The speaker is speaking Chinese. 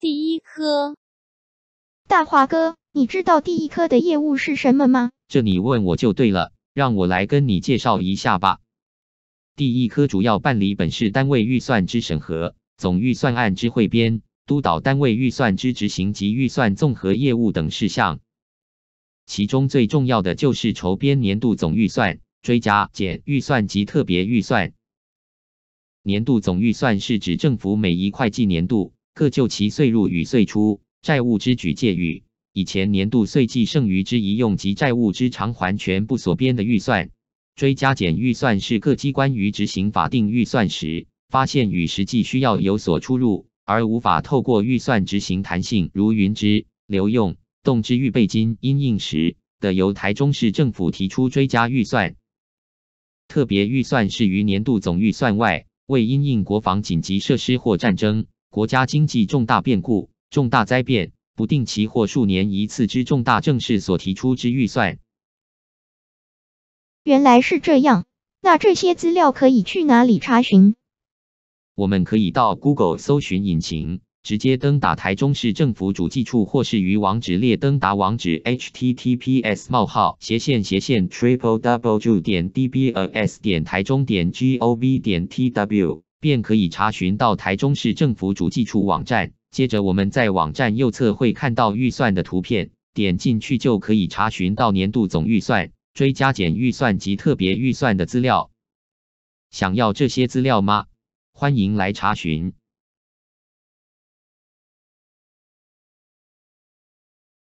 第一科，大华哥，你知道第一科的业务是什么吗？这你问我就对了，让我来跟你介绍一下吧。第一科主要办理本市单位预算之审核、总预算案之汇编、督导单位预算之执行及预算综合业务等事项。其中最重要的就是筹编年度总预算、追加减预算及特别预算。年度总预算是指政府每一会计年度各就其税入与税出、债务之举借与以前年度岁计剩余之一用及债务之偿还全部所编的预算。追加减预算是各机关于执行法定预算时，发现与实际需要有所出入，而无法透过预算执行弹性，如云之留用。动之预备金因应时的，由台中市政府提出追加预算。特别预算是于年度总预算外，为因应国防紧急设施或战争、国家经济重大变故、重大灾变、不定期或数年一次之重大政事所提出之预算。原来是这样，那这些资料可以去哪里查询？我们可以到 Google 搜寻引擎。直接登打台中市政府主计处，或是于网址列登打网址 https: 冒号斜线斜线 triple w 点 dbs 点台中点 gov 点 tw，便可以查询到台中市政府主计处网站。接着我们在网站右侧会看到预算的图片，点进去就可以查询到年度总预算、追加减预算及特别预算的资料。想要这些资料吗？欢迎来查询。